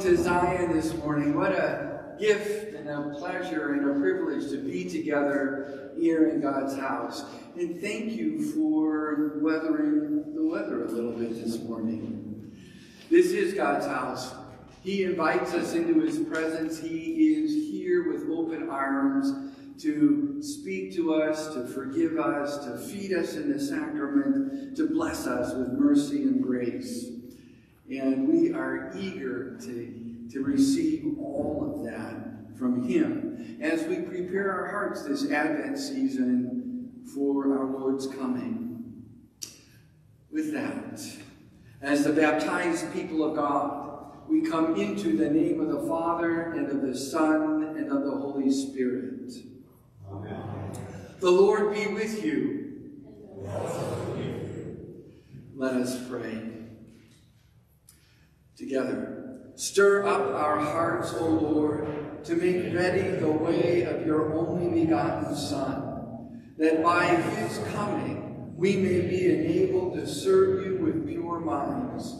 to Zion this morning. What a gift and a pleasure and a privilege to be together here in God's house. And thank you for weathering the weather a little bit this morning. This is God's house. He invites us into his presence. He is here with open arms to speak to us, to forgive us, to feed us in the sacrament, to bless us with mercy and grace. And we are eager to, to receive all of that from him as we prepare our hearts this Advent season for our Lord's coming. With that, as the baptized people of God, we come into the name of the Father, and of the Son, and of the Holy Spirit. Amen. The Lord be with you. Let us pray. Together, stir up our hearts, O Lord, to make ready the way of your only begotten Son, that by his coming we may be enabled to serve you with pure minds.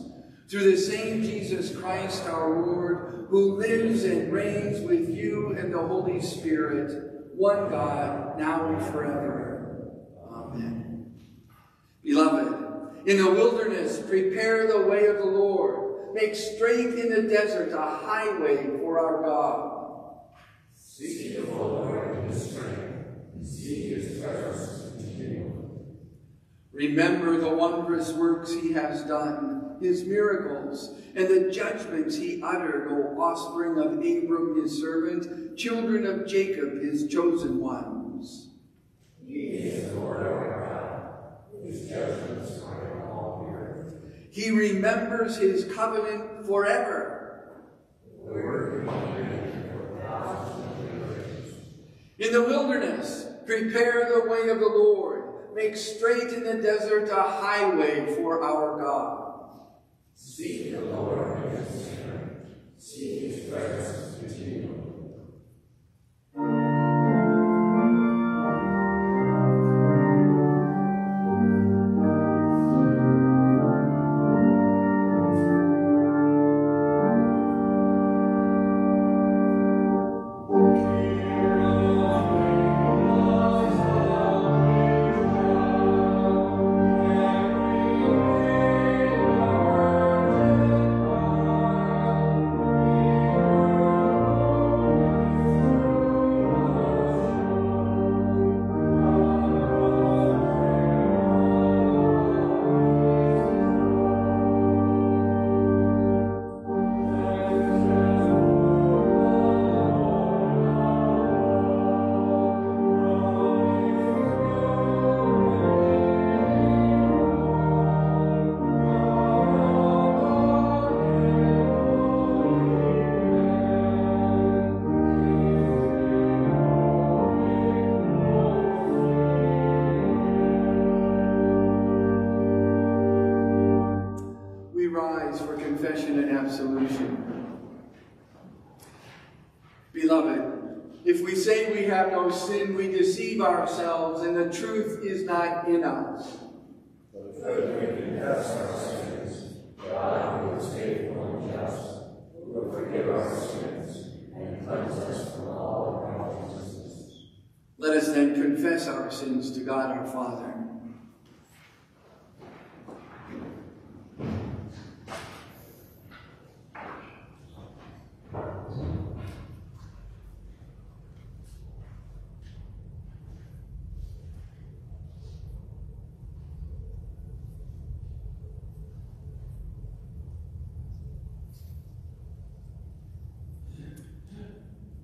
Through the same Jesus Christ our Lord, who lives and reigns with you and the Holy Spirit, one God, now and forever. Amen. Beloved, in the wilderness, prepare the way of the Lord. Make straight in the desert a highway for our God. Seek the Lord in his strength, and seek his presence continually. Remember the wondrous works he has done his miracles, and the judgments he uttered, O offspring of Abram his servant, children of Jacob his chosen ones. He is the Lord our God, his judgments are in all the earth. He remembers his covenant forever. In the wilderness, prepare the way of the Lord. Make straight in the desert a highway for our God. Seek the Lord in his. Seek his presence sin, we deceive ourselves, and the truth is not in us. But if we confess our sins, God, who is faithful and just, will forgive our sins and cleanse us from all unrighteousness. Let us then confess our sins to God our Father.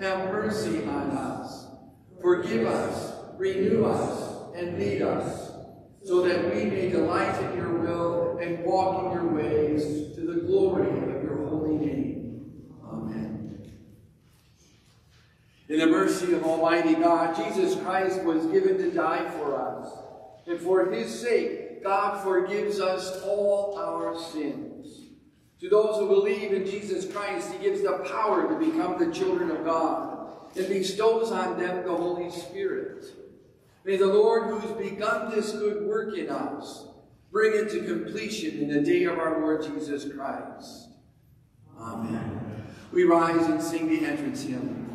have mercy on us. Forgive us, renew us, and lead us, so that we may delight in your will and walk in your ways to the glory of your holy name. Amen. In the mercy of Almighty God, Jesus Christ was given to die for us. And for his sake, God forgives us all our sins. To those who believe in Jesus Christ, he gives the power to become the children of God and bestows on them the Holy Spirit. May the Lord who's begun this good work in us bring it to completion in the day of our Lord Jesus Christ. Amen. We rise and sing the entrance hymn.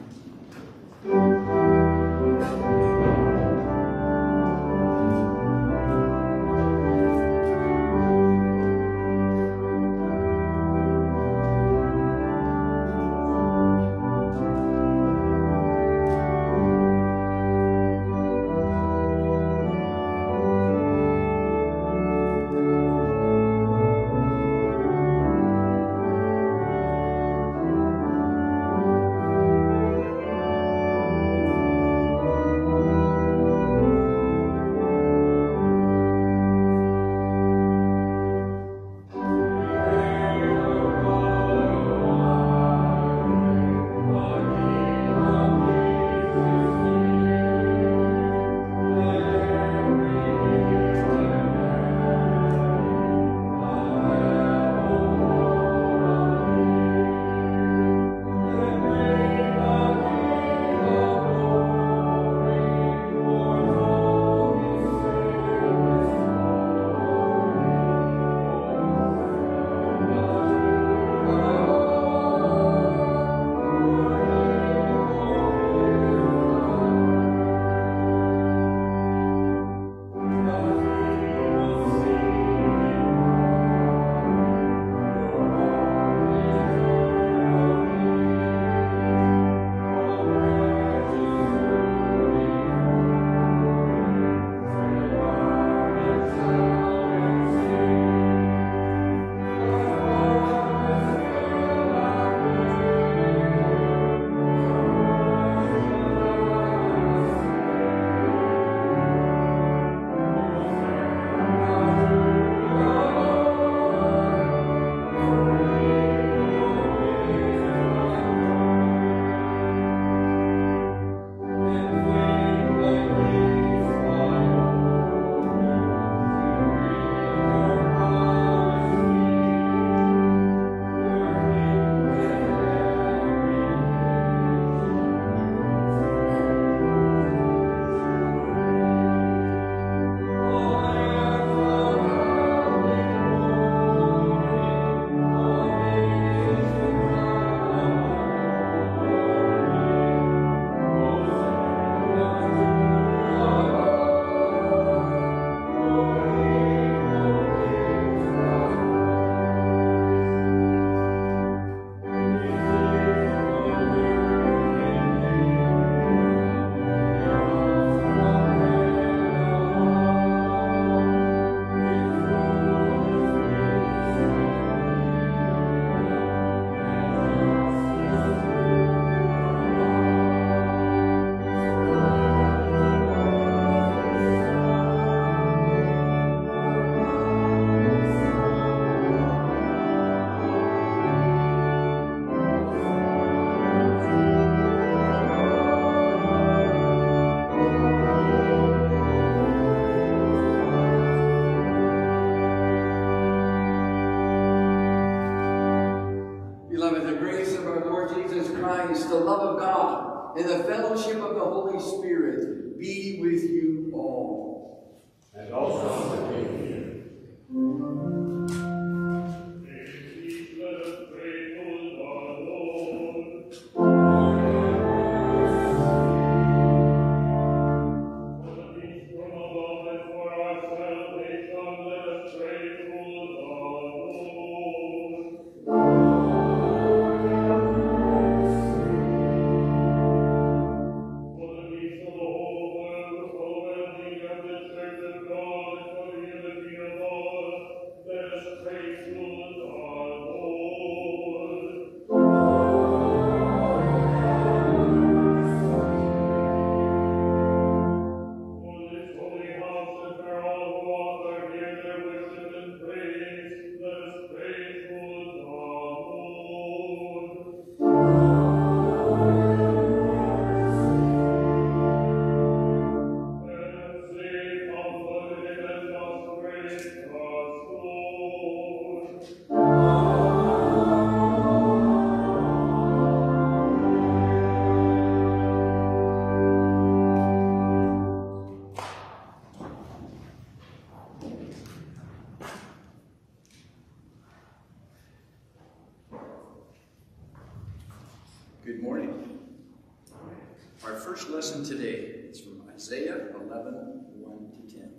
First lesson today is from Isaiah 11, 1 to 10.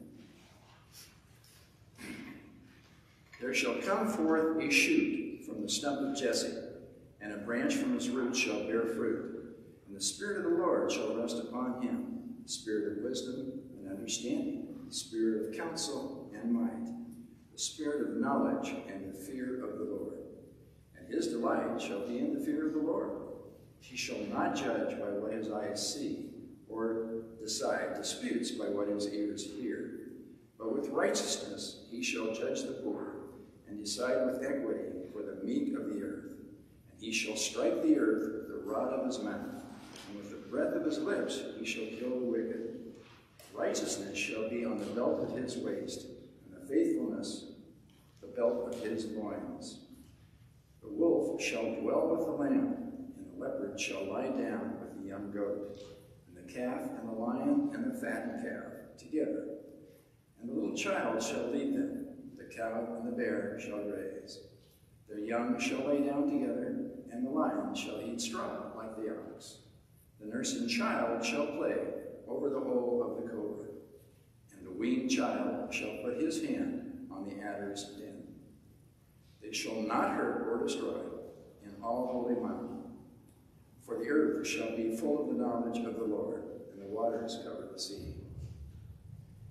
There shall come forth a shoot from the stump of Jesse, and a branch from his roots shall bear fruit. And the Spirit of the Lord shall rest upon him, the Spirit of wisdom and understanding, the Spirit of counsel and might, the Spirit of knowledge and the fear of the Lord. And his delight shall be in the fear of the Lord. He shall not judge by what his eyes see, or decide disputes by what his ears hear. But with righteousness he shall judge the poor, and decide with equity for the meek of the earth. And he shall strike the earth with the rod of his mouth, and with the breath of his lips he shall kill the wicked. Righteousness shall be on the belt of his waist, and the faithfulness the belt of his loins. The wolf shall dwell with the lamb, leopard shall lie down with the young goat, and the calf and the lion and the fattened calf together. And the little child shall lead them, the cow and the bear shall graze. Their young shall lay down together, and the lion shall eat straw like the ox. The nursing child shall play over the hole of the cobra, and the weaned child shall put his hand on the adder's den. They shall not hurt or destroy in all holy mountains for the earth shall be full of the knowledge of the Lord, and the waters cover the sea.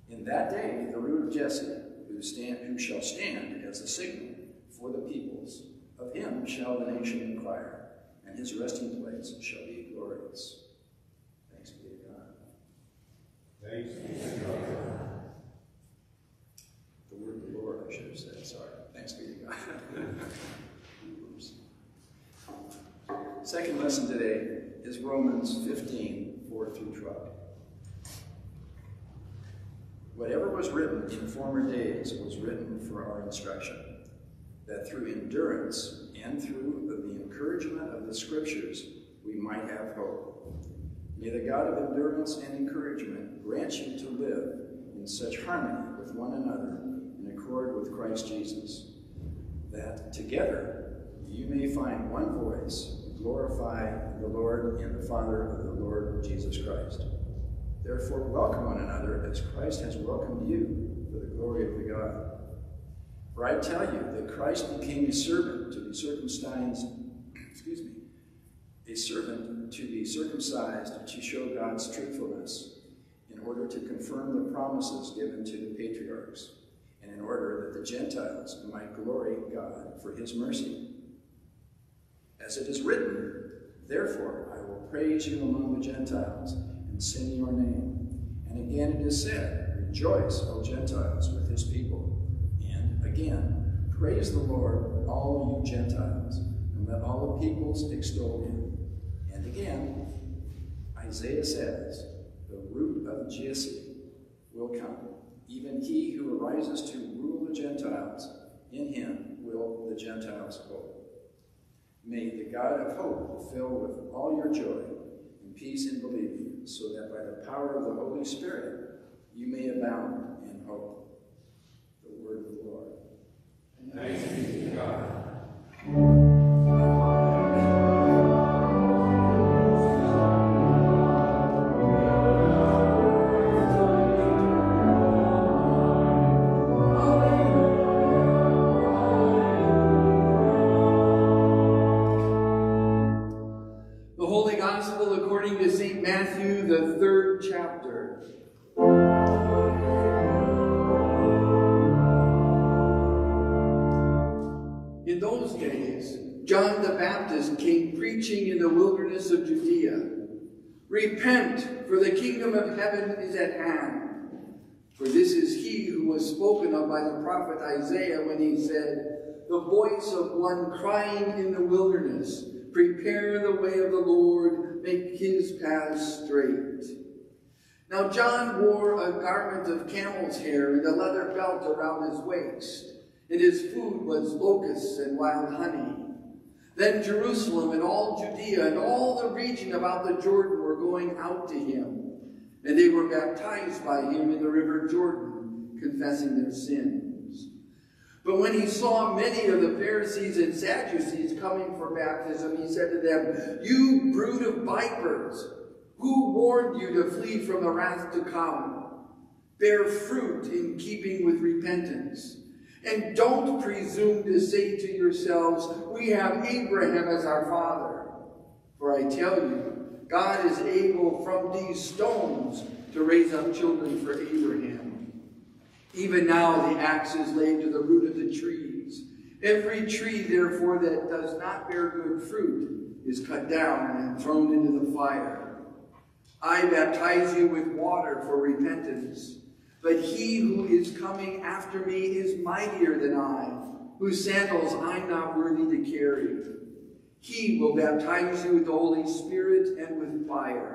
In that day, the root of Jesse, who, stand, who shall stand as a signal for the peoples, of him shall the nation inquire, and his resting place shall be glorious. Thanks be to God. Thanks be to God. The word of the Lord, I should have said, sorry. Thanks be to God. Second lesson today is Romans 15, 4 through 12. Whatever was written in former days was written for our instruction, that through endurance and through the encouragement of the Scriptures we might have hope. May the God of endurance and encouragement grant you to live in such harmony with one another in accord with Christ Jesus, that together you may find one voice glorify the Lord and the Father of the Lord Jesus Christ. Therefore, welcome one another as Christ has welcomed you for the glory of the God. For I tell you that Christ became a servant to be circumcised, excuse me, a servant to be circumcised to show God's truthfulness, in order to confirm the promises given to the patriarchs, and in order that the Gentiles might glory God for his mercy. As it is written, Therefore I will praise you among the Gentiles and sing your name. And again it is said, Rejoice, O Gentiles, with his people. And again, Praise the Lord, all you Gentiles, and let all the peoples extol him. And again, Isaiah says, The root of Jesse will come, even he who arises to rule the Gentiles. In him will the Gentiles hope. May the God of hope fill with all your joy and peace in believing, so that by the power of the Holy Spirit you may abound in hope. The word of the Lord. Thanks be to God. John the Baptist came preaching in the wilderness of Judea. Repent, for the kingdom of heaven is at hand. For this is he who was spoken of by the prophet Isaiah when he said, The voice of one crying in the wilderness, Prepare the way of the Lord, make his paths straight. Now John wore a garment of camel's hair and a leather belt around his waist, and his food was locusts and wild honey. Then Jerusalem and all Judea and all the region about the Jordan were going out to him. And they were baptized by him in the river Jordan, confessing their sins. But when he saw many of the Pharisees and Sadducees coming for baptism, he said to them, You brood of vipers, who warned you to flee from the wrath to come? Bear fruit in keeping with repentance. And don't presume to say to yourselves, We have Abraham as our father. For I tell you, God is able from these stones to raise up children for Abraham. Even now the axe is laid to the root of the trees. Every tree, therefore, that does not bear good fruit is cut down and thrown into the fire. I baptize you with water for repentance, but he who is coming after me is mightier than I, whose sandals I'm not worthy to carry. He will baptize you with the Holy Spirit and with fire.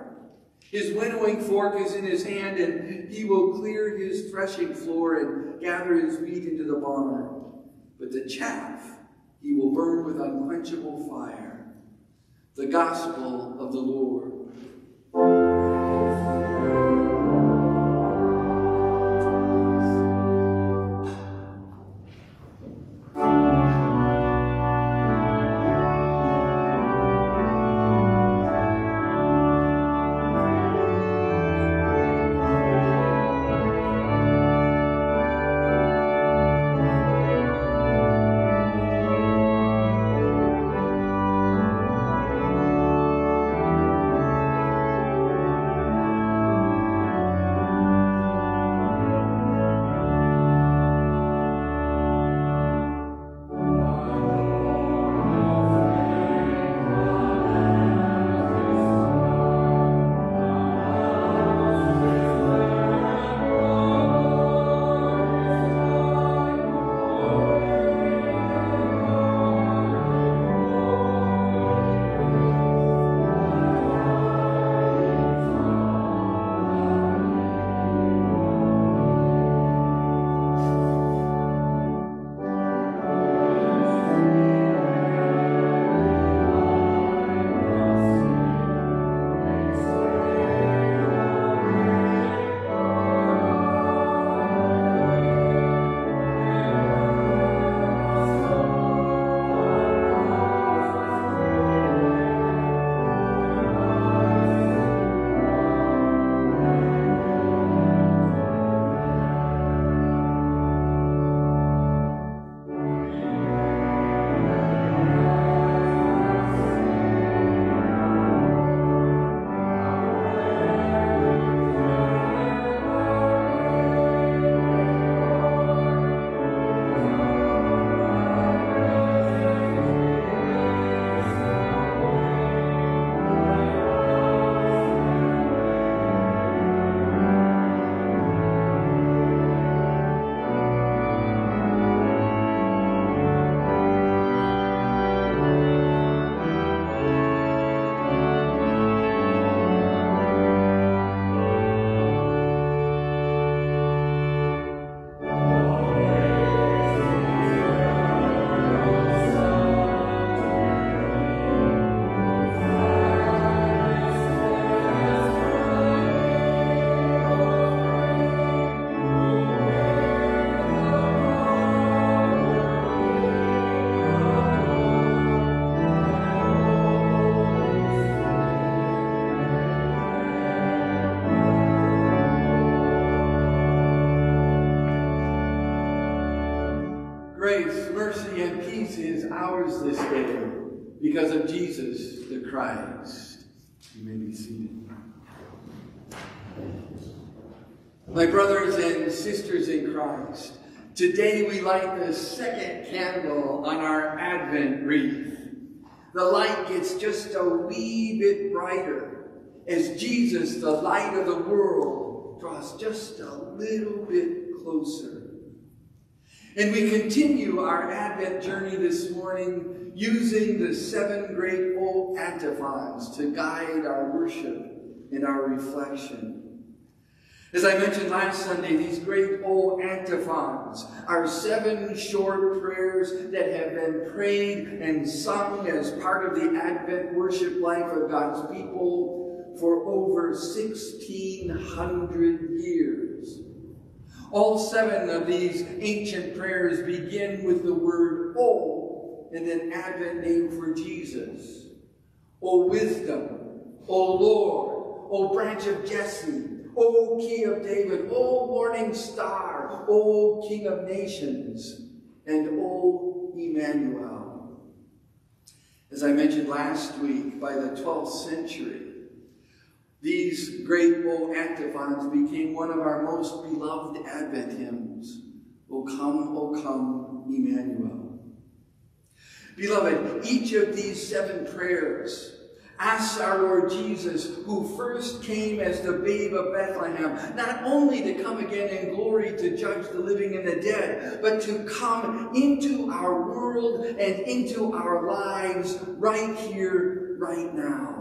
His winnowing fork is in his hand, and he will clear his threshing floor and gather his wheat into the barn. But the chaff he will burn with unquenchable fire. The gospel of the Lord. My brothers and sisters in Christ, today we light the second candle on our Advent wreath. The light gets just a wee bit brighter as Jesus, the light of the world, draws just a little bit closer. And we continue our Advent journey this morning using the seven great old antiphons to guide our worship and our reflection. As I mentioned last Sunday, these great old antiphons are seven short prayers that have been prayed and sung as part of the Advent worship life of God's people for over 1,600 years. All seven of these ancient prayers begin with the word O and an Advent name for Jesus. O wisdom, O Lord, O branch of Jesse, O key of David, O morning star, O King of nations, and O Emmanuel. As I mentioned last week, by the 12th century, these great O antiphons became one of our most beloved Advent hymns. O come, O come, Emmanuel. Beloved, each of these seven prayers asks our Lord Jesus, who first came as the babe of Bethlehem, not only to come again in glory to judge the living and the dead, but to come into our world and into our lives right here, right now.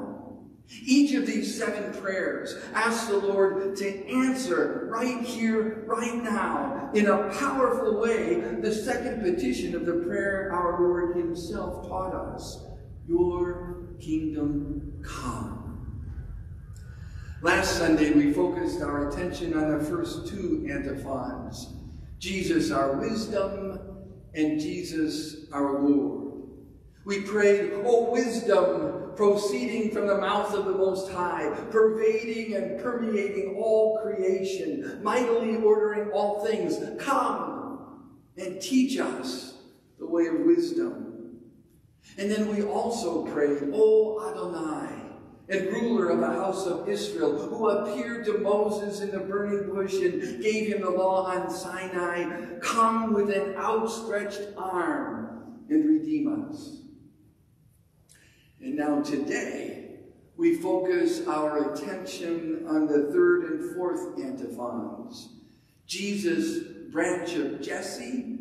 Each of these seven prayers ask the Lord to answer right here, right now, in a powerful way, the second petition of the prayer our Lord himself taught us. Your kingdom come. Last Sunday, we focused our attention on the first two antiphons, Jesus our wisdom and Jesus our Lord. We prayed, O wisdom, proceeding from the mouth of the Most High, pervading and permeating all creation, mightily ordering all things, come and teach us the way of wisdom. And then we also prayed, O Adonai, and ruler of the house of Israel, who appeared to Moses in the burning bush and gave him the law on Sinai, come with an outstretched arm and redeem us. And now today, we focus our attention on the third and fourth antiphons. Jesus, branch of Jesse,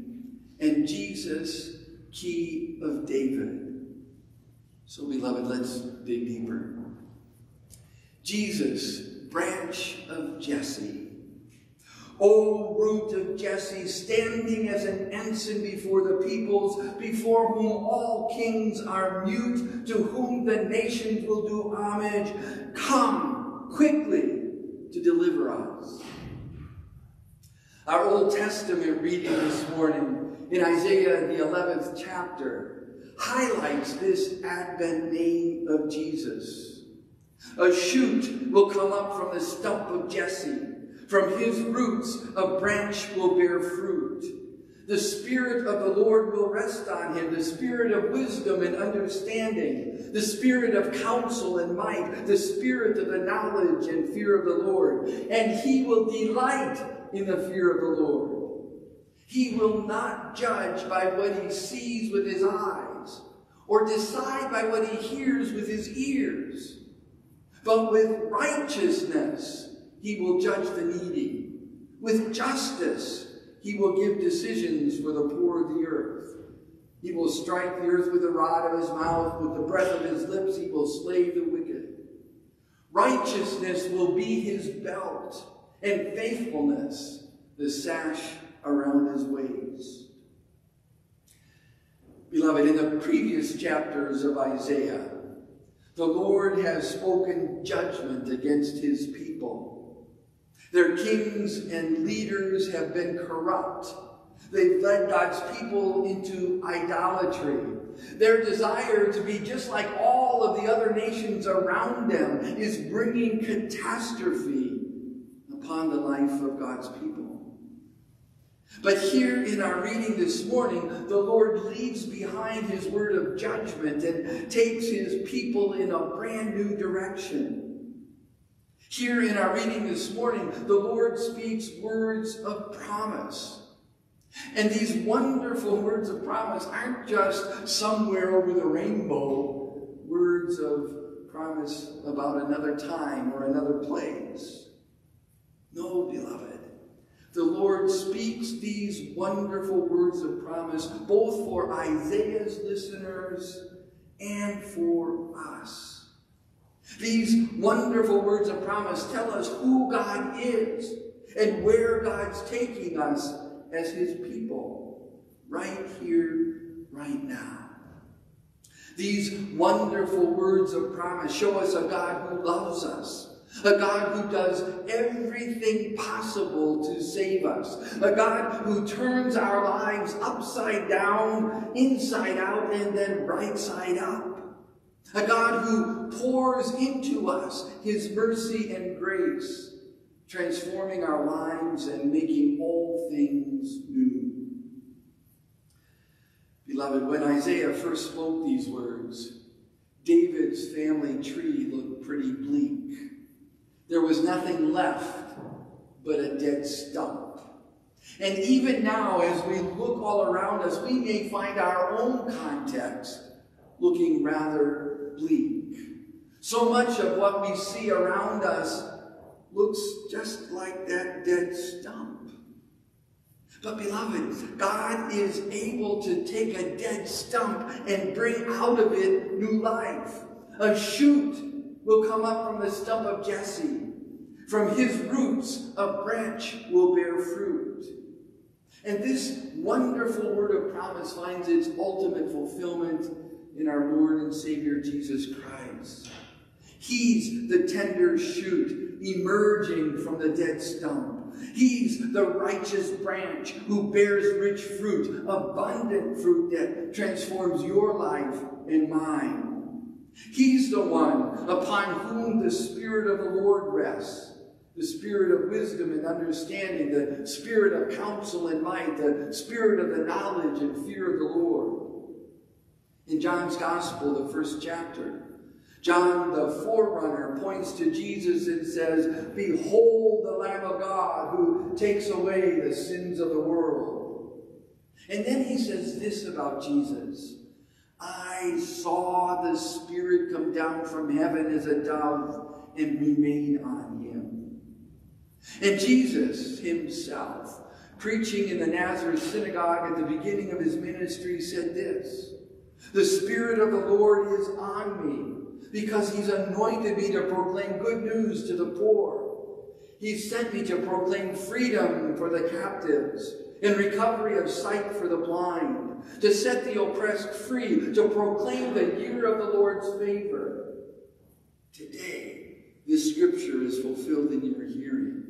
and Jesus, key of David. So, beloved, let's dig deeper. Jesus, branch of Jesse. O root of Jesse, standing as an ensign before the peoples, before whom all kings are mute, to whom the nations will do homage, come quickly to deliver us. Our Old Testament reading this morning in Isaiah, the 11th chapter, highlights this Advent name of Jesus. A shoot will come up from the stump of Jesse. From his roots, a branch will bear fruit. The Spirit of the Lord will rest on him, the Spirit of wisdom and understanding, the Spirit of counsel and might, the Spirit of the knowledge and fear of the Lord. And he will delight in the fear of the Lord. He will not judge by what he sees with his eyes or decide by what he hears with his ears. But with righteousness, he will judge the needy. With justice, he will give decisions for the poor of the earth. He will strike the earth with the rod of his mouth. With the breath of his lips, he will slay the wicked. Righteousness will be his belt, and faithfulness the sash around his waist. Beloved, in the previous chapters of Isaiah, the Lord has spoken judgment against his people. Their kings and leaders have been corrupt. They've led God's people into idolatry. Their desire to be just like all of the other nations around them is bringing catastrophe upon the life of God's people. But here in our reading this morning, the Lord leaves behind his word of judgment and takes his people in a brand new direction. Here in our reading this morning, the Lord speaks words of promise. And these wonderful words of promise aren't just somewhere over the rainbow words of promise about another time or another place. No, beloved. The Lord speaks these wonderful words of promise both for Isaiah's listeners and for us. These wonderful words of promise tell us who God is and where God's taking us as his people, right here, right now. These wonderful words of promise show us a God who loves us, A God who does everything possible to save us. A God who turns our lives upside down, inside out, and then right side up. A God who pours into us his mercy and grace, transforming our lives and making all things new. Beloved, when Isaiah first spoke these words, David's family tree looked pretty bleak. There was nothing left but a dead stump. And even now, as we look all around us, we may find our own context looking rather bleak. So much of what we see around us looks just like that dead stump. But beloved, God is able to take a dead stump and bring out of it new life. A shoot will come up from the stump of Jesse. From his roots, a branch will bear fruit. And this wonderful word of promise finds its ultimate fulfillment in our Lord and Savior Jesus Christ. He's the tender shoot emerging from the dead stump. He's the righteous branch who bears rich fruit, abundant fruit that transforms your life and mine. He's the one upon whom the Spirit of the Lord rests. The spirit of wisdom and understanding, the spirit of counsel and might, the spirit of the knowledge and fear of the Lord. In John's Gospel, the first chapter, John, the forerunner, points to Jesus and says, Behold the Lamb of God who takes away the sins of the world. And then he says this about Jesus I saw the Spirit come down from heaven as a dove and remain on him. And Jesus himself, preaching in the Nazareth synagogue at the beginning of his ministry, said this The Spirit of the Lord is on me because he's anointed me to proclaim good news to the poor. He sent me to proclaim freedom for the captives and recovery of sight for the blind, to set the oppressed free, to proclaim the year of the Lord's favor. Today, this scripture is fulfilled in your hearing.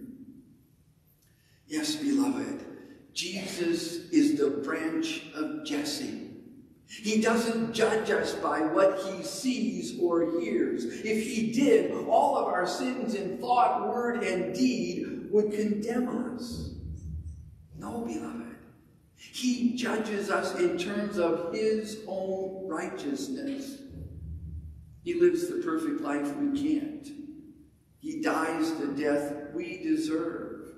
Yes, beloved, Jesus is the branch of Jesse he doesn't judge us by what he sees or hears. If he did, all of our sins in thought, word, and deed would condemn us. No, beloved. He judges us in terms of his own righteousness. He lives the perfect life we can't. He dies the death we deserve.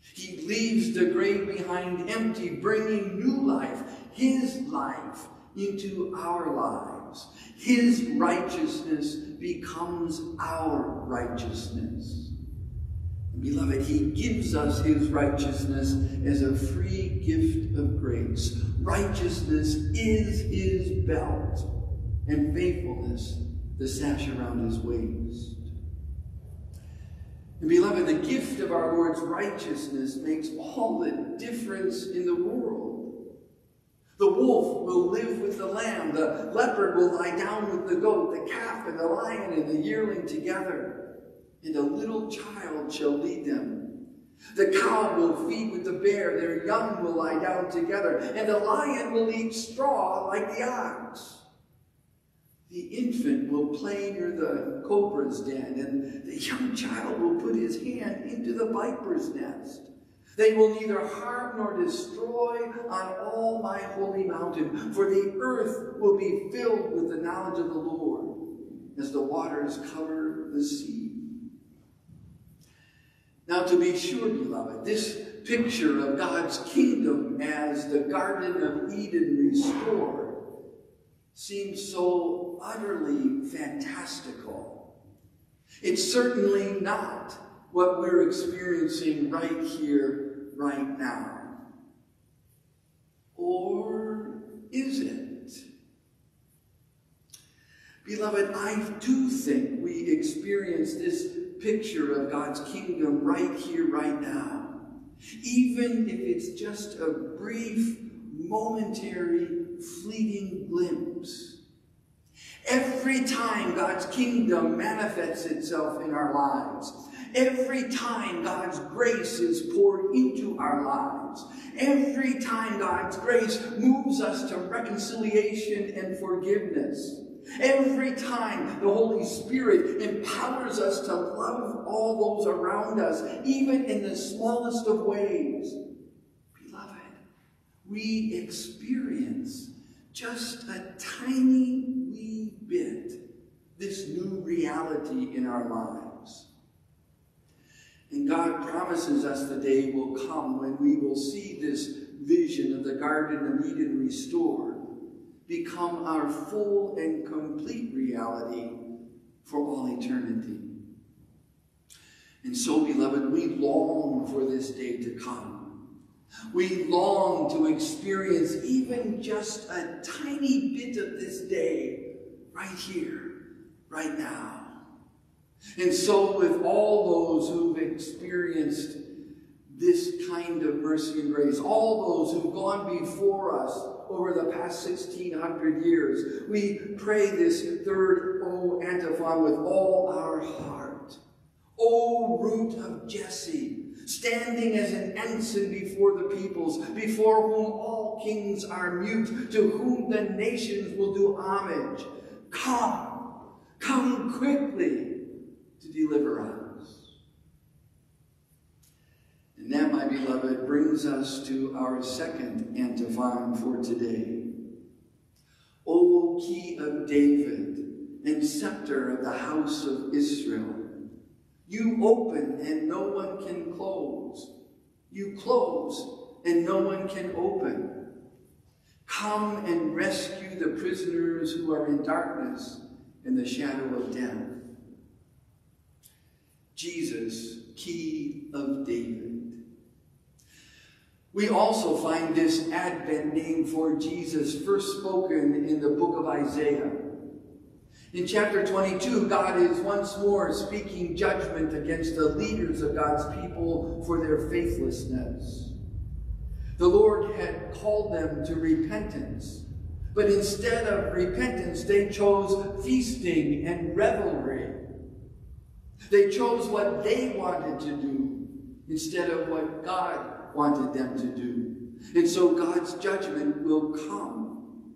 He leaves the grave behind empty, bringing new life, his life, into our lives. His righteousness becomes our righteousness. Beloved, he gives us his righteousness as a free gift of grace. Righteousness is his belt, and faithfulness the sash around his waist. And beloved, the gift of our Lord's righteousness makes all the difference in the world. The wolf will live with the lamb. The leopard will lie down with the goat. The calf and the lion and the yearling together. And a little child shall lead them. The cow will feed with the bear. Their young will lie down together. And the lion will eat straw like the ox. The infant will play near the cobra's den, and the young child will put his hand into the viper's nest. They will neither harm nor destroy on all my holy mountain, for the earth will be filled with the knowledge of the Lord as the waters cover the sea. Now, to be sure, beloved, this picture of God's kingdom as the Garden of Eden restored seems so utterly fantastical. It's certainly not what we're experiencing right here, right now. Or is it? Beloved, I do think we experience this picture of God's kingdom right here, right now. Even if it's just a brief, momentary fleeting glimpse. Every time God's kingdom manifests itself in our lives, every time God's grace is poured into our lives, every time God's grace moves us to reconciliation and forgiveness, every time the Holy Spirit empowers us to love all those around us, even in the smallest of ways, beloved, we experience just a tiny wee bit this new reality in our lives. And God promises us the day will come when we will see this vision of the Garden of Eden restored become our full and complete reality for all eternity. And so, beloved, we long for this day to come. We long to experience even just a tiny bit of this day right here, right now. And so, with all those who've experienced this kind of mercy and grace, all those who've gone before us over the past 1600 years, we pray this third O antiphon with all our heart. O root of Jesse, standing as an ensign before the peoples, before whom all kings are mute, to whom the nations will do homage. Come, come quickly to deliver us. And that, my beloved, brings us to our second antiphon for today. O key of David and scepter of the house of Israel, you open and no one can close. You close and no one can open. Come and rescue the prisoners who are in darkness and the shadow of death. Jesus, key of David. We also find this Advent name for Jesus first spoken in the book of Isaiah. In chapter 22, God is once more speaking judgment against the leaders of God's people for their faithlessness. The Lord had called them to repentance, but instead of repentance, they chose feasting and revelry. They chose what they wanted to do instead of what God wanted them to do. And so God's judgment will come.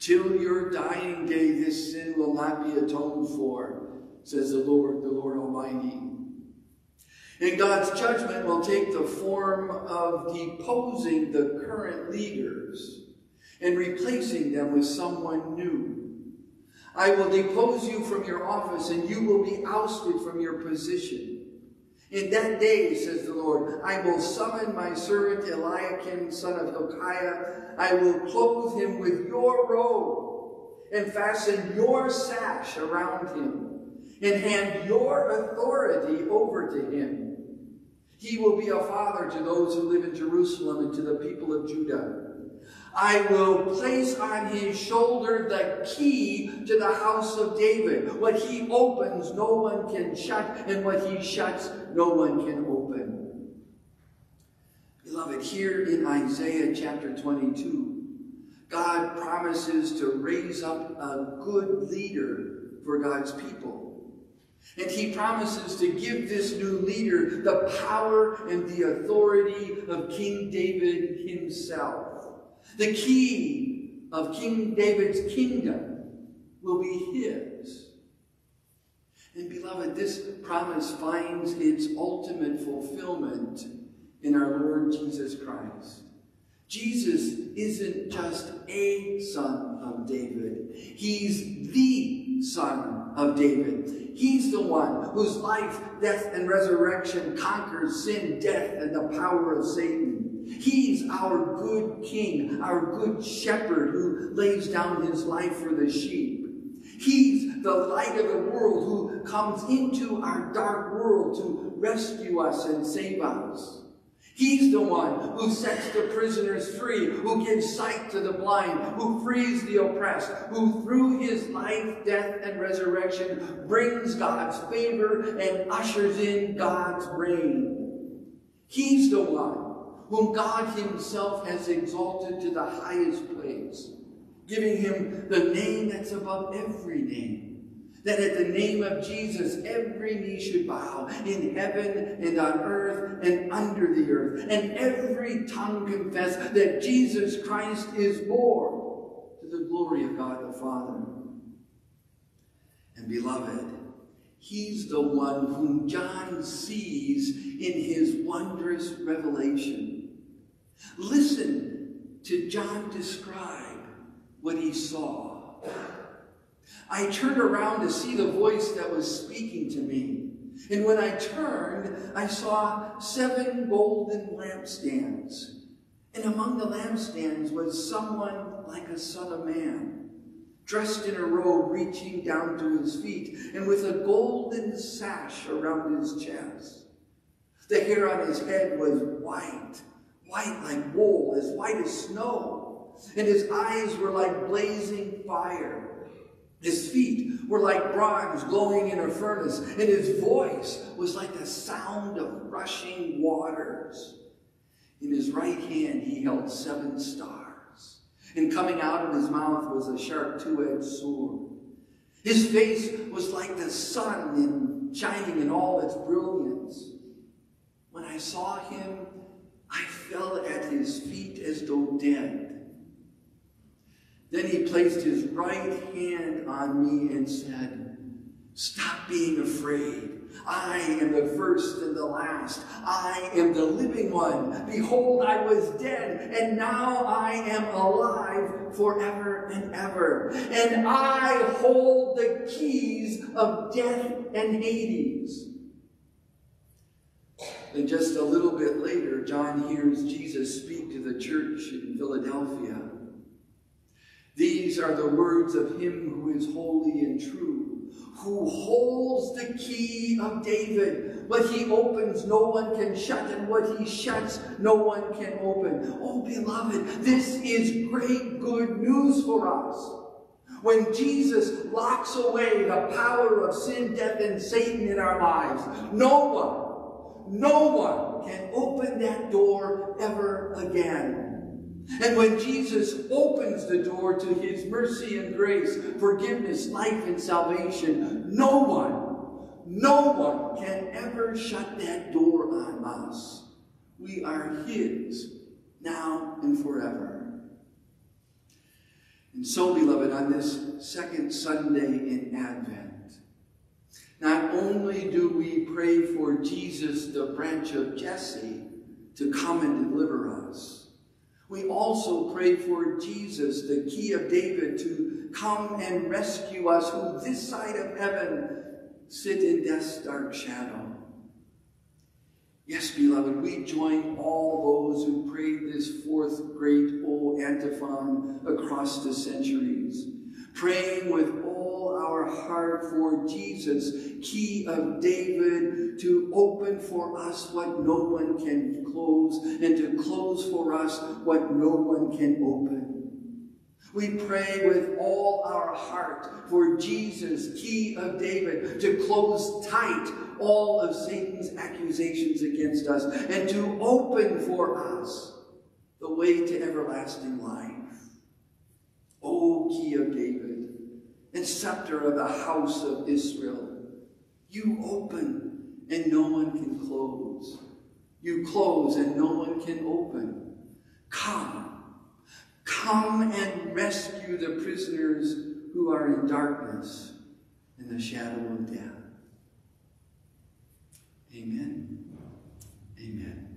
Till your dying day, this sin will not be atoned for, says the Lord, the Lord Almighty. And God's judgment will take the form of deposing the current leaders and replacing them with someone new. I will depose you from your office, and you will be ousted from your position. In that day, says the Lord, I will summon my servant Eliakim, son of Hilkiah. I will clothe him with your robe and fasten your sash around him and hand your authority over to him. He will be a father to those who live in Jerusalem and to the people of Judah. I will place on his shoulder the key to the house of David. What he opens, no one can shut, and what he shuts, no one can open. Beloved, here in Isaiah chapter 22, God promises to raise up a good leader for God's people. And he promises to give this new leader the power and the authority of King David himself. The key of King David's kingdom will be his. And beloved, this promise finds its ultimate fulfillment in our Lord Jesus Christ. Jesus isn't just a son of David. He's the son of David. He's the one whose life, death, and resurrection conquers sin, death, and the power of Satan. He's our good king, our good shepherd who lays down his life for the sheep. He's the light of the world who comes into our dark world to rescue us and save us. He's the one who sets the prisoners free, who gives sight to the blind, who frees the oppressed, who through his life, death, and resurrection brings God's favor and ushers in God's reign. He's the one whom God himself has exalted to the highest place giving him the name that's above every name. That at the name of Jesus, every knee should bow in heaven and on earth and under the earth, and every tongue confess that Jesus Christ is Lord to the glory of God the Father. And beloved, He's the one whom John sees in his wondrous revelation. Listen to John describe what he saw. I turned around to see the voice that was speaking to me. And when I turned, I saw seven golden lampstands. And among the lampstands was someone like a son of man, dressed in a robe reaching down to his feet, and with a golden sash around his chest. The hair on his head was white, white like wool, as white as snow. And his eyes were like blazing fire. His feet were like bronze glowing in a furnace, and his voice was like the sound of rushing waters. In his right hand he held seven stars, and coming out of his mouth was a sharp two-edged sword. His face was like the sun in shining in all its brilliance. When I saw him, I fell at his feet as though dead. Then he placed his right hand on me and said, Stop being afraid. I am the first and the last. I am the living one. Behold, I was dead, and now I am alive forever and ever. And I hold the keys of death and Hades. Then just a little bit later, John hears Jesus speak to the church in Philadelphia. These are the words of him who is holy and true, who holds the key of David. What he opens, no one can shut, and what he shuts, no one can open. Oh, beloved, this is great good news for us. When Jesus locks away the power of sin, death, and Satan in our lives, no one, no one can open that door ever again. And when Jesus opens the door to his mercy and grace, forgiveness, life, and salvation, no one, no one can ever shut that door on us. We are his now and forever. And so, beloved, on this second Sunday in Advent, not only do we pray for Jesus, the branch of Jesse, to come and deliver us, we also pray for Jesus, the key of David, to come and rescue us who this side of heaven sit in death's dark shadow. Yes, beloved, we join all those who prayed this fourth great O antiphon across the centuries, praying with all our heart for Jesus, key of David, to open for us what no one can close, and to close for us what no one can open. We pray with all our heart for Jesus, key of David, to close tight all of Satan's accusations against us and to open for us the way to everlasting life. O key of David and scepter of the house of Israel, you open and no one can close. You close and no one can open. Come, come and rescue the prisoners who are in darkness in the shadow of death. Amen. Amen.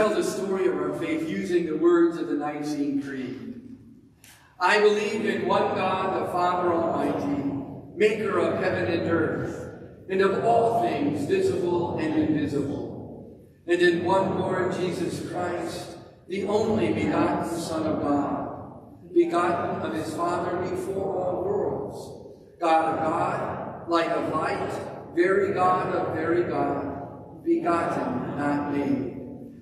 Tell the story of our faith using the words of the Nicene Creed. I believe in one God, the Father Almighty, maker of heaven and earth, and of all things visible and invisible, and in one Lord Jesus Christ, the only begotten Son of God, begotten of his Father before all worlds, God of God, light of light, very God of very God, begotten, not made,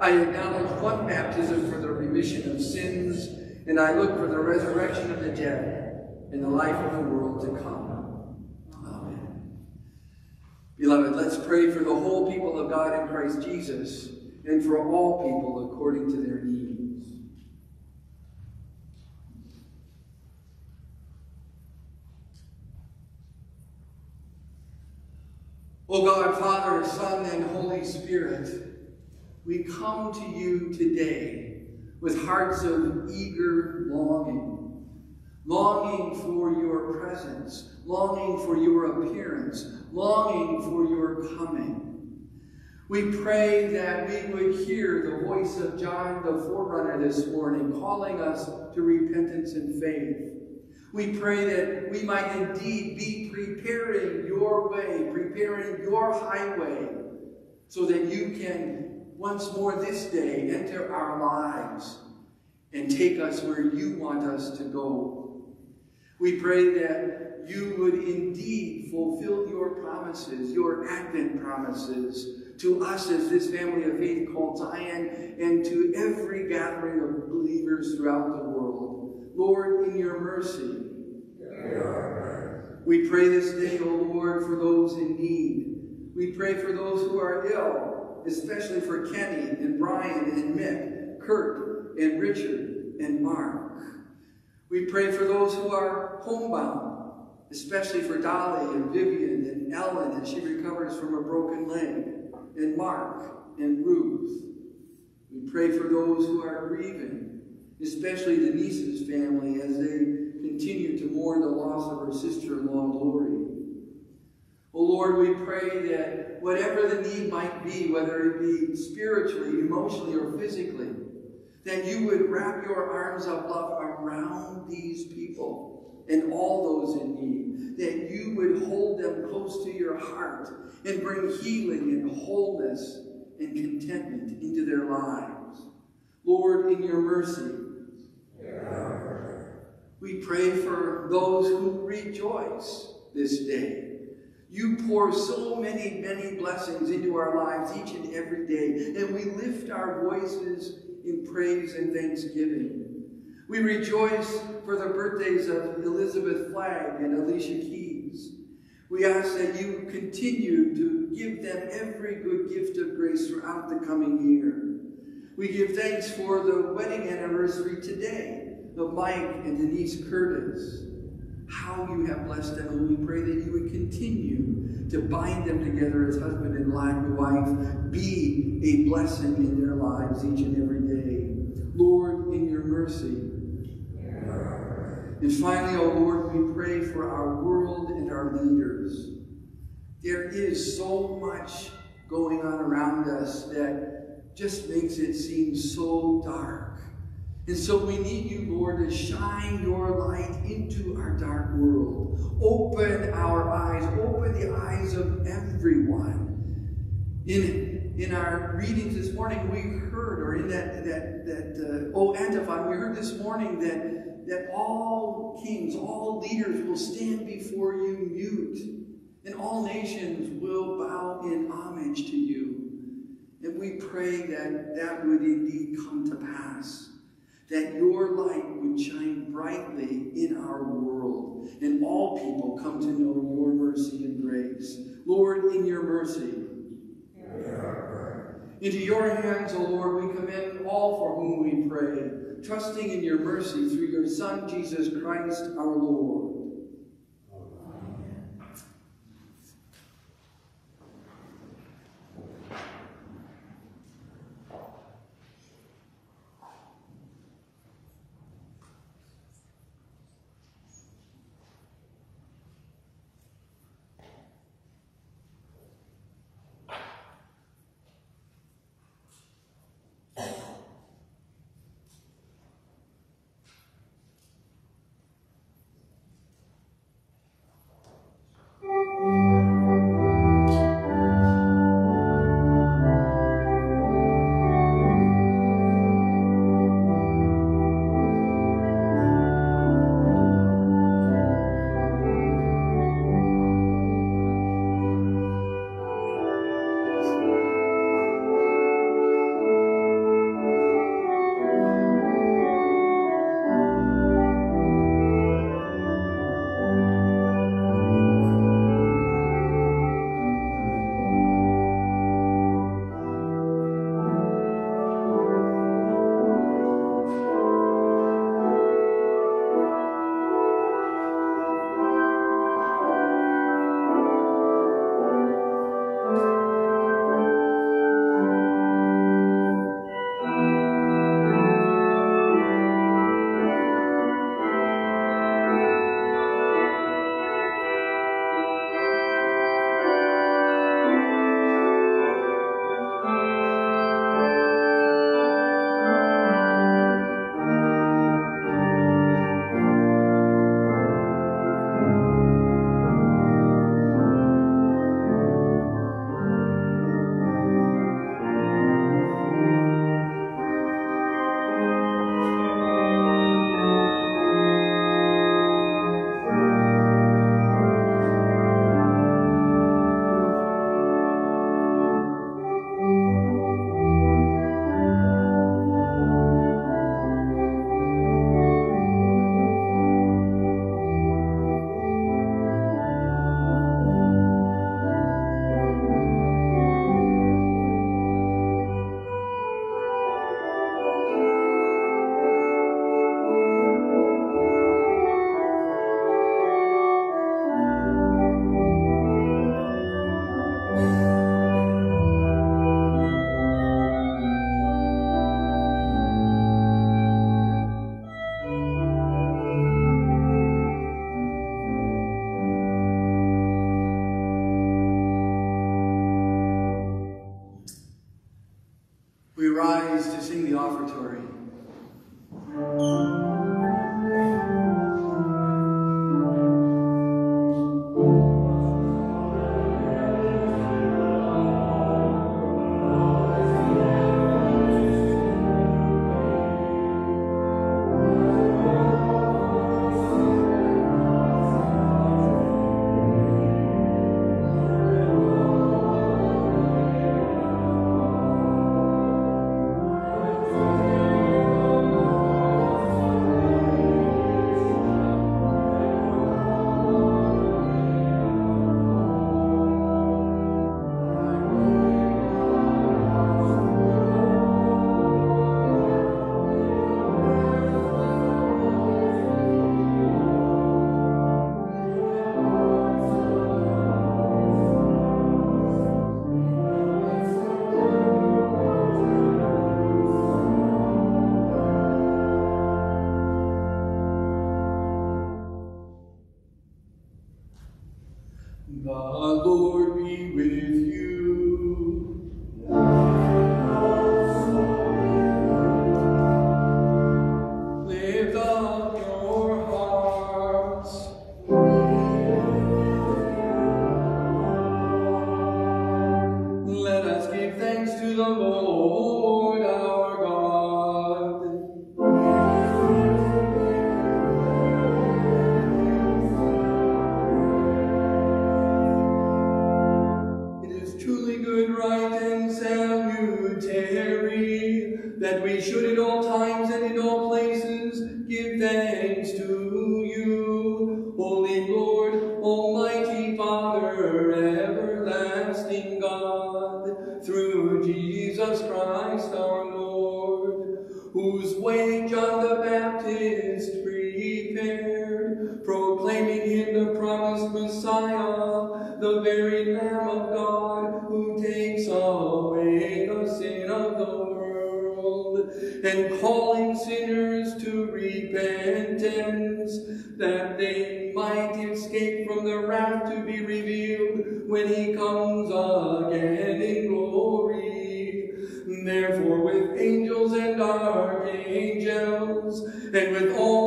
I acknowledge one baptism for the remission of sins, and I look for the resurrection of the dead and the life of the world to come. Amen. Beloved, let's pray for the whole people of God in Christ Jesus and for all people according to their needs. O God, Father, Son, and Holy Spirit, we come to you today with hearts of eager longing, longing for your presence, longing for your appearance, longing for your coming. We pray that we would hear the voice of John the forerunner this morning, calling us to repentance and faith. We pray that we might indeed be preparing your way, preparing your highway, so that you can once more this day enter our lives and take us where you want us to go. We pray that you would indeed fulfill your promises, your Advent promises, to us as this family of faith called Zion, and to every gathering of believers throughout the world. Lord, in your mercy, we pray this day, O Lord, for those in need. We pray for those who are ill, especially for Kenny and Brian and Mick, Kurt and Richard and Mark. We pray for those who are homebound, especially for Dolly and Vivian and Ellen as she recovers from a broken leg, and Mark and Ruth. We pray for those who are grieving, especially Denise's family as they continue to mourn the loss of her sister-in-law, Lori. Oh Lord, we pray that whatever the need might be, whether it be spiritually, emotionally, or physically, that you would wrap your arms of love around these people and all those in need, that you would hold them close to your heart and bring healing and wholeness and contentment into their lives. Lord, in your mercy, we pray for those who rejoice this day. You pour so many, many blessings into our lives each and every day, and we lift our voices in praise and thanksgiving. We rejoice for the birthdays of Elizabeth Flagg and Alicia Keys. We ask that you continue to give them every good gift of grace throughout the coming year. We give thanks for the wedding anniversary today of Mike and Denise Curtis. How you have blessed them, and we pray that you would continue to bind them together as husband and wife. Be a blessing in their lives each and every day. Lord, in your mercy. And finally, O oh Lord, we pray for our world and our leaders. There is so much going on around us that just makes it seem so dark. And so we need you, Lord, to shine your light into our dark world. Open our eyes, open the eyes of everyone in in our readings this morning, we heard, or in that that that uh, oh antiphon, we heard this morning that that all kings, all leaders will stand before you mute, and all nations will bow in homage to you. And we pray that that would indeed come to pass, that your light would shine brightly in our world, and all people come to know your mercy and grace. Lord, in your mercy, into your hands, O Lord, we commend all for whom we pray, trusting in your mercy through your Son, Jesus Christ, our Lord.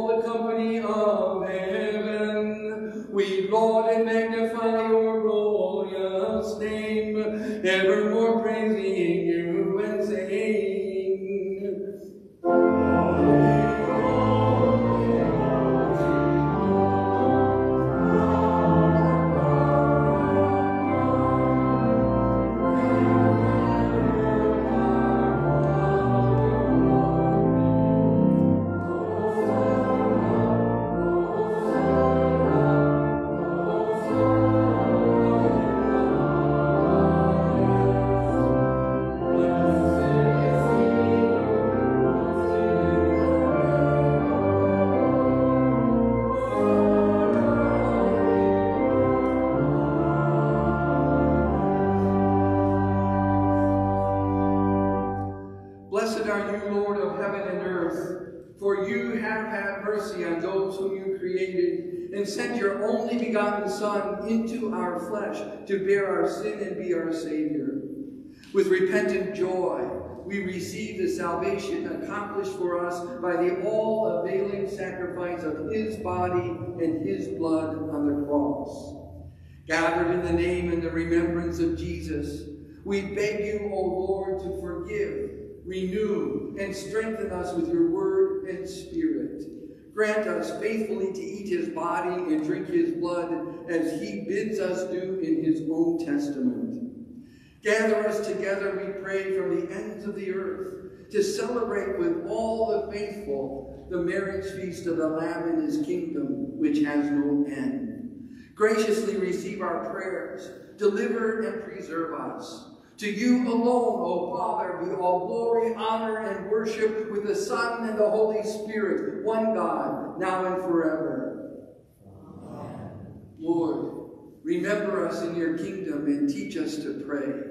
All the company of heaven, we laud and magnify With repentant joy, we receive the salvation accomplished for us by the all-availing sacrifice of his body and his blood on the cross. Gathered in the name and the remembrance of Jesus, we beg you, O Lord, to forgive, renew, and strengthen us with your word and spirit. Grant us faithfully to eat his body and drink his blood as he bids us do in his own testament. Gather us together, we pray, from the ends of the earth to celebrate with all the faithful the marriage feast of the Lamb in his kingdom, which has no end. Graciously receive our prayers, deliver and preserve us. To you alone, O Father, be all glory, honor, and worship with the Son and the Holy Spirit, one God, now and forever. Amen. Lord, remember us in your kingdom and teach us to pray.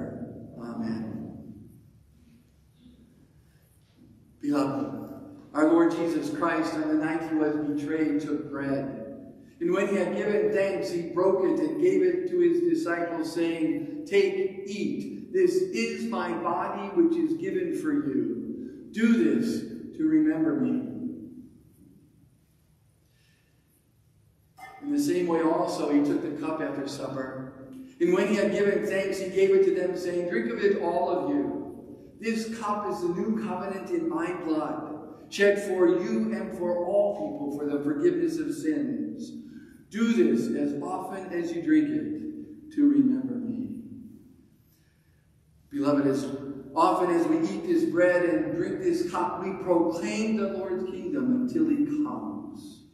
Amen. Beloved, our Lord Jesus Christ, on the night he was betrayed, took bread. And when he had given thanks, he broke it and gave it to his disciples, saying, Take, eat. This is my body, which is given for you. Do this to remember me. In the same way also, he took the cup after supper. And when he had given thanks, he gave it to them, saying, Drink of it, all of you. This cup is the new covenant in my blood, shed for you and for all people for the forgiveness of sins. Do this as often as you drink it to remember me. Beloved, as often as we eat this bread and drink this cup, we proclaim the Lord's kingdom until he comes.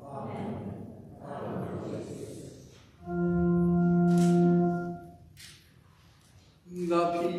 Amen. The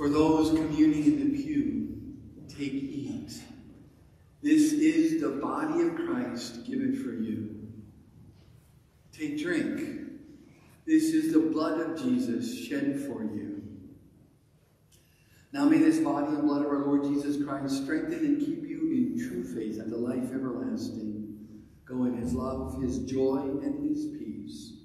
For those communing in the pew, take, eat. This is the body of Christ given for you. Take, drink. This is the blood of Jesus shed for you. Now may this body and blood of our Lord Jesus Christ strengthen and keep you in true faith unto life everlasting. Go in his love, his joy, and his peace.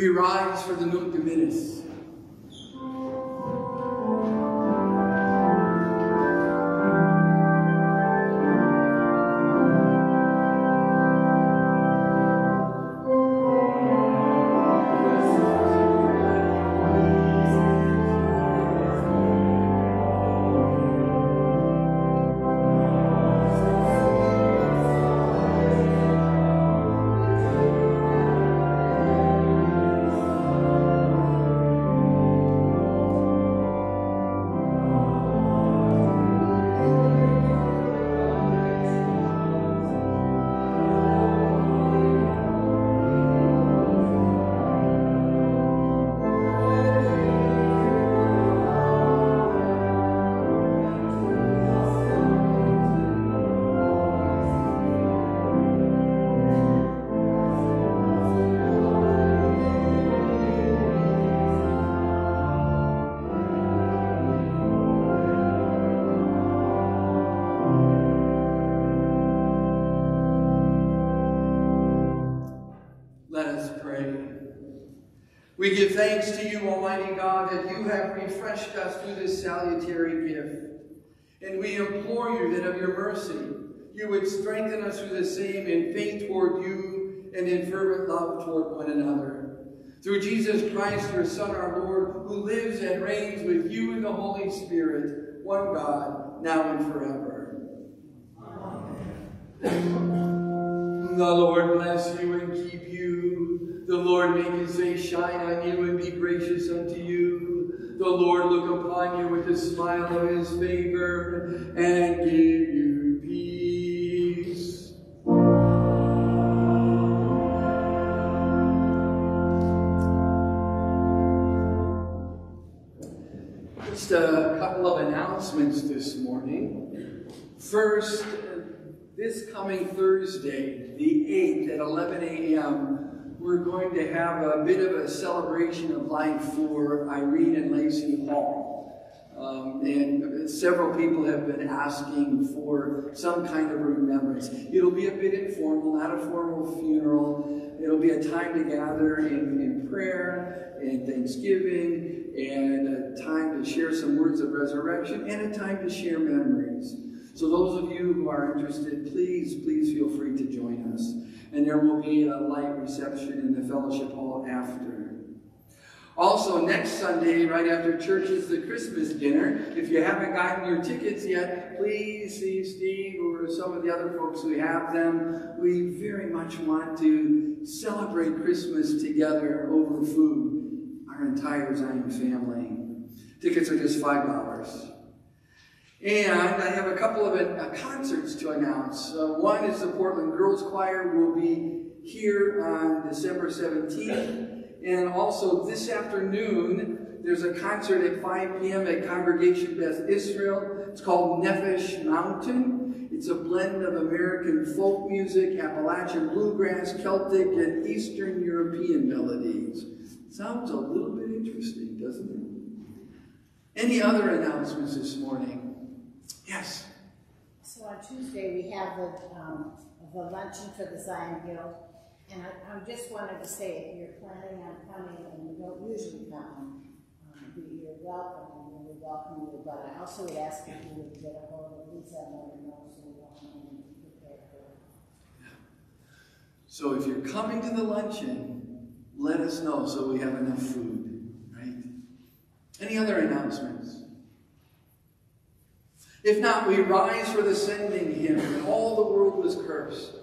We rise for the Nunc Dimittis. Give thanks to you, Almighty God, that you have refreshed us through this salutary gift. And we implore you that of your mercy, you would strengthen us through the same in faith toward you and in fervent love toward one another. Through Jesus Christ, your Son, our Lord, who lives and reigns with you in the Holy Spirit, one God, now and forever. Amen. The Lord bless you and keep you. The Lord make his face shine on you and be gracious unto you. The Lord look upon you with a smile of his favor and give you peace. Just a couple of announcements this morning. First, this coming Thursday, the 8th at 11 a.m., we're going to have a bit of a celebration of life for Irene and Lacey Hall. Um, and several people have been asking for some kind of remembrance. It'll be a bit informal, not a formal funeral. It'll be a time to gather in, in prayer and thanksgiving and a time to share some words of resurrection and a time to share memories. So those of you who are interested, please, please feel free to join us. And there will be a light reception in the fellowship hall after. Also, next Sunday, right after church, is the Christmas dinner. If you haven't gotten your tickets yet, please see Steve or some of the other folks who have them. We very much want to celebrate Christmas together over food, our entire Zion family. Tickets are just $5. And I have a couple of uh, concerts to announce. Uh, one is the Portland Girls Choir will be here on December 17th. And also this afternoon, there's a concert at 5 p.m. at Congregation Beth Israel. It's called Nefesh Mountain. It's a blend of American folk music, Appalachian bluegrass, Celtic, and Eastern European melodies. Sounds a little bit interesting, doesn't it? Any other announcements this morning? Yes. So on Tuesday, we have the, um, the luncheon for the Zion Guild. And I, I just wanted to say, if you're planning on coming, and you don't usually come, um, you're welcome, and we welcome you. But I also would ask if you would get a hold of Lisa and let her know so we don't and prepare for it. So if you're coming to the luncheon, let us know so we have enough food, right? Any other announcements? If not, we rise for the sending hymn, and all the world was cursed.